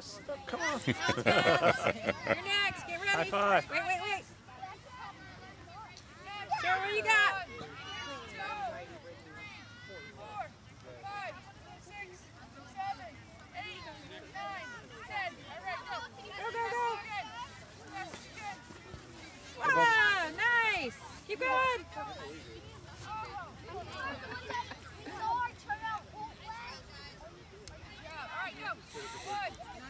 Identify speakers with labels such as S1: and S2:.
S1: Stop, come on.
S2: You're next. Get ready.
S1: High five.
S2: Wait, wait, wait. Show what you got. Ah, Keep going. All right, go. One.